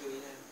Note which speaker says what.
Speaker 1: you know